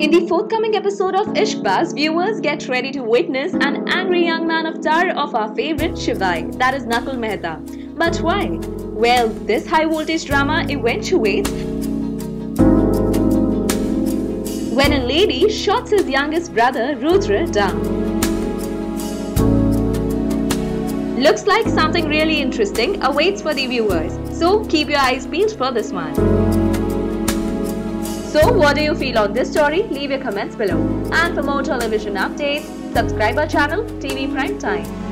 In the forthcoming episode of Ishqbaaz, viewers get ready to witness an angry young man avatar of our favorite Shivaay, that is Nakul Mehta. But why? Well, this high voltage drama eventuates when a lady shots his youngest brother Rudra down. Looks like something really interesting awaits for the viewers, so keep your eyes peeled for this one. So, what do you feel on this story? Leave your comments below. And for more television updates, subscribe our channel TV Prime Time.